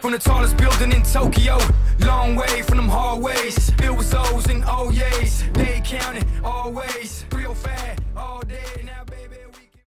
From the tallest building in Tokyo. Long way